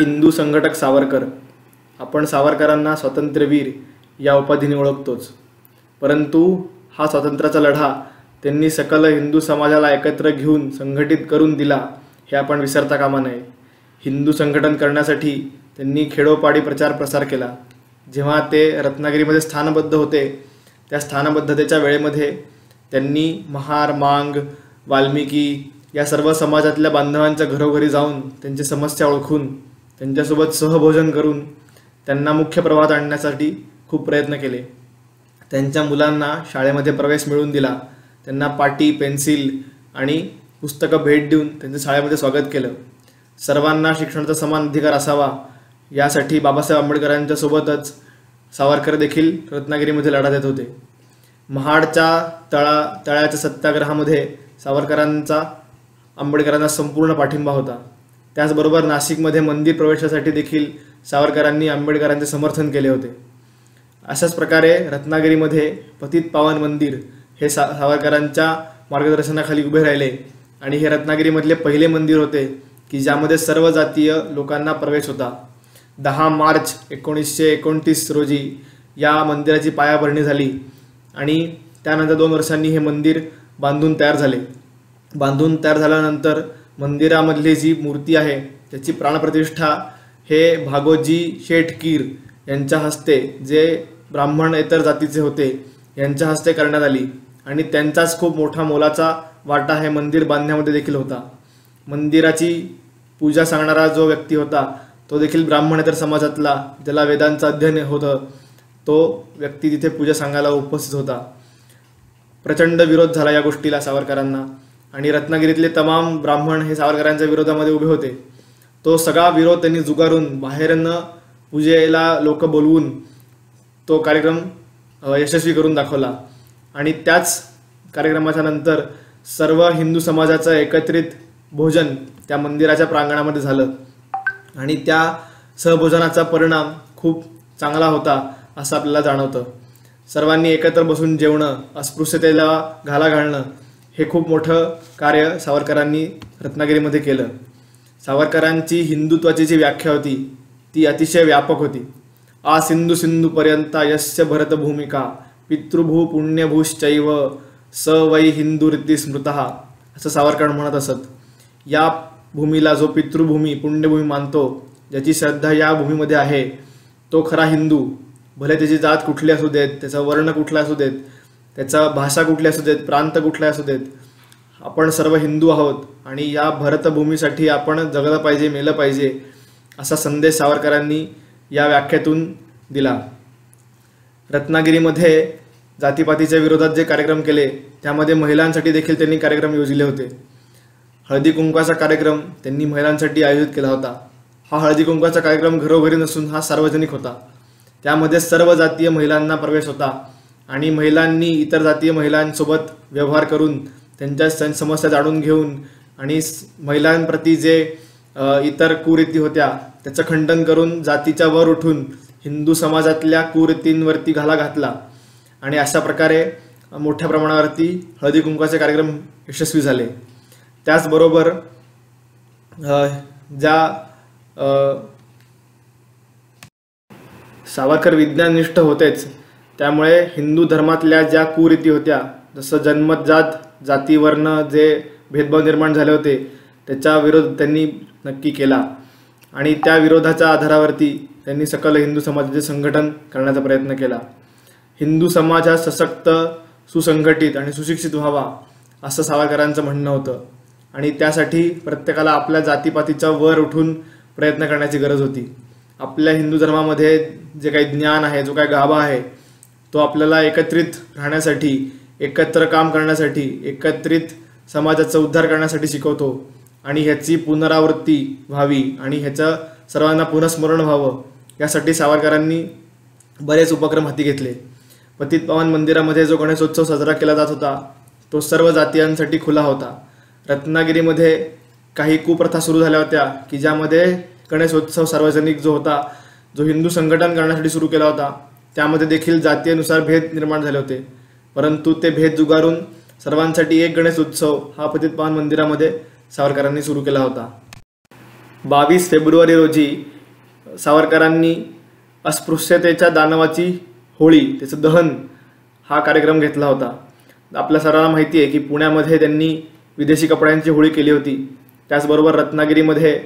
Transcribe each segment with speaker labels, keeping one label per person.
Speaker 1: हिंदू संघटक सावरकर. आपण सावरकरांना स्वातंत्र्यवीर या उपाधीने ओळखतोच. परंतु हा स्वातंत्र्याचा लढा त्यांनी सकल हिंदू समाजाला एकत्र घेऊन संघटित करून दिला हे आपण विसरता कामा नये. हिंदू संघटन करण्यासाठी त्यांनी खेडोपाडी प्रचार प्रसार केला. जेव्हा ते रत्नागिरीमध्ये स्थानबद्ध होते त्या स्थानबद्धतेच्या वेळेमध्ये त्यांनी महार मांग वाल्मिकी या सर्व समाजातल्या बांधवांच्या घरोघरी जाऊन त्यांची समस्या ओळखून त्यांच्यासोबत सहभोजन करून त्यांना मुख्य प्रवाहात आणण्यासाठी खूप प्रयत्न केले. त्यांच्या मुलांना शाळेमध्ये प्रवेश मिळवून दिला. त्यांना पाटी पेन्सिल आणि पुस्तकं भेट देऊन त्यांचं शाळेमध्ये स्वागत केलं. सर्वांना शिक्षणाचा समान अधिकार असावा यासाठी बाबासाहेब आंबेडकरांच्या सोबतच सावरकर देखील रत्नागिरीमध्ये लढा देत होते. महाडच्या तळा तळ्याच्या सत्याग्रहामध्ये सावरकरांचा आंबेडकरांना संपूर्ण पाठिंबा होता. त्याचबरोबर नाशिकमध्ये मंदिर प्रवेशासाठी देखील सावरकरांनी आंबेडकरांचे समर्थन केले होते. अशाच प्रकारे रत्नागिरीमध्ये पतित पावन मंदिर हे सा सावरकरांच्या मार्गदर्शनाखाली उभे राहिले आणि हे रत्नागिरीमधले पहिले मंदिर होते की ज्यामध्ये सर्व जातीय लोकांना प्रवेश होता. दहा मार्च एकोणीसशे एकोणतीस रोजी या मंदिराची पायाभरणी झाली आणि त्यानंतर दोन वर्षांनी हे मंदिर बांधून तयार झाले. बांधून तयार झाल्यानंतर मंदिरामधली जी मूर्ती आहे त्याची प्राणप्रतिष्ठा हे भागोजी शेठकीर यांच्या हस्ते जे ब्राह्मण इतर जातीचे होते यांच्या हस्ते करण्यात आली. आणि त्यांचाच खूप मोठा मोलाचा वाटा हे मंदिर बांधण्यामध्ये देखील होता. मंदिराची पूजा सांगणारा जो व्यक्ती होता तो देखील ब्राह्मणेतर समाजातला ज्याला वेदांचं अध्ययन होतं तो व्यक्ती तिथे पूजा सांगायला उपस्थित होता. प्रचंड विरोध झाला या गोष्टीला सावरकरांना. आणि रत्नागिरीतले तमाम ब्राह्मण हे सावरकरांच्या विरोधामध्ये उभे होते. तो सगळा विरोध त्यांनी जुगारून बाहेरनं पूजेला लोक बोलवून तो कार्यक्रम यशस्वी करून दाखवला. आणि त्याच कार्यक्रमाच्या नंतर सर्व हिंदू समाजाचं एकत्रित भोजन त्या मंदिराच्या प्रांगणामध्ये झालं. आणि त्या सहभोजनाचा परिणाम खूप चांगला होता असं आपल्याला जाणवतं. सर्वांनी एकत्र बसून जेवणं अस्पृश्यतेला घाला घालणं हे खूप मोठं कार्य सावरकरांनी रत्नागिरीमध्ये केलं. सावरकरांची हिंदुत्वाची जी व्याख्या होती ती अतिशय व्यापक होती. आ सिंधू सिंधूपर्यंता यस्य भरतभूमिका पितृभू पुण्यभूश्चैव स वै हिंदूरिती स्मृत असं सावरकर म्हणत असत. या भूमीला जो पितृभूमी पुण्यभूमी मानतो ज्याची श्रद्धा या भूमीमध्ये आहे तो खरा हिंदू. भले त्याची जात कुठली असू देत त्याचा वर्ण कुठला असू देत त्याचा भाषा कुठली असू देत प्रांत कुठला असू देत आपण सर्व हिंदू आहोत आणि या भरतभूमीसाठी आपण जगलं पाहिजे मेलं पाहिजे असा संदेश सावरकरांनी या व्याख्यातून दिला. रत्नागिरीमध्ये जातीपातीच्या विरोधात जे कार्यक्रम केले त्यामध्ये महिलांसाठी देखील त्यांनी कार्यक्रम योजले होते. हळदी कुंकवाचा कार्यक्रम त्यांनी महिलांसाठी आयोजित केला होता. हा हळदी कुंकवाचा कार्यक्रम घरोघरी नसून हा सार्वजनिक होता. त्यामध्ये सर्व जातीय महिलांना प्रवेश होता. आणि महिलांनी इतर जातीय महिलांसोबत व्यवहार करून त्यांच्या सं- समस्या जाणून घेऊन आणि महिलांप्रती जे इतर कुरीती होत्या त्याचं खंडन करून जातीच्या वर उठून हिंदू समाजातल्या कुरीतींवरती घाला घातला. आणि अशा प्रकारे मोठ्या प्रमाणावरती हळदी कुंकवाचे कार्यक्रम यशस्वी झाले. त्याचबरोबर ज्या सावरकर विज्ञाननिष्ठ होतेच त्यामुळे हिंदू धर्मातल्या ज्या कुरीती होत्या जसं जन्मजात जातीवर्ण जे भेदभाव निर्माण झाले होते त्याचा विरोध त्यांनी नक्की केला. आणि त्या विरोधाच्या आधारावरती त्यांनी सकल हिंदू समाजाचे संघटन करण्याचा प्रयत्न केला. हिंदू समाज हा सशक्त सुसंघटित आणि सुशिक्षित व्हावा असं सावरकरांचं म्हणणं होतं. आणि त्यासाठी प्रत्येकाला आपल्या जातीपातीचा वर उठून प्रयत्न करण्याची गरज होती. आपल्या हिंदू धर्मामध्ये जे काही ज्ञान आहे जो काही गाभा आहे तो आपल्याला एकत्रित राहण्यासाठी एकत्र काम करण्यासाठी एकत्रित समाजाचा उद्धार करण्यासाठी शिकवतो. आणि ह्याची पुनरावृत्ती व्हावी आणि ह्याचं सर्वांना पुनस्मरण व्हावं यासाठी सावरकरांनी बरेच उपक्रम हाती घेतले. पतित पावन मंदिरामध्ये जो गणेशोत्सव साजरा केला जात होता तो सर्व जातीयांसाठी खुला होता. रत्नागिरीमध्ये काही कुप्रथा सुरू झाल्या होत्या की ज्यामध्ये गणेशोत्सव सार्वजनिक जो होता जो हिंदू संघटन करण्यासाठी सुरू केला होता. त्यामध्ये देखील जातीनुसार भेद निर्माण झाले होते. परंतु ते भेद जुगारून सर्वांसाठी एक गणेश उत्सव हा पतित पावन मंदिरामध्ये सावरकरांनी सुरू केला होता. बावीस फेब्रुवारी रोजी सावरकरांनी अस्पृश्यतेच्या दानवाची होळी त्याचं दहन हा कार्यक्रम घेतला होता. आपल्या सर्वांना माहिती आहे की पुण्यामध्ये त्यांनी विदेशी कपड्यांची होळी केली होती. त्याचबरोबर रत्नागिरीमध्ये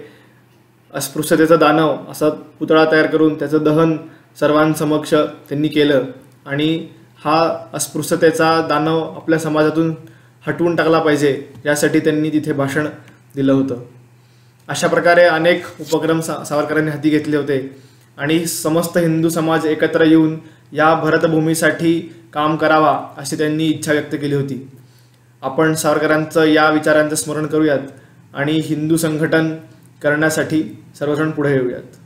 Speaker 1: अस्पृश्यतेचं दानव असा पुतळा तयार करून त्याचं दहन सर्वांसमक्ष त्यांनी केलं. आणि हा अस्पृश्यतेचा दानव आपल्या समाजातून हटवून टाकला पाहिजे यासाठी त्यांनी तिथे भाषण दिलं होतं. अशा प्रकारे अनेक उपक्रम सा सावरकरांनी हाती घेतले होते. आणि समस्त हिंदू समाज एकत्र येऊन या भरतभूमीसाठी काम करावा अशी त्यांनी इच्छा व्यक्त केली होती. आपण सावरकरांचं या विचारांचं स्मरण करूयात आणि हिंदू संघटन करण्यासाठी सर्वजण पुढे येऊयात.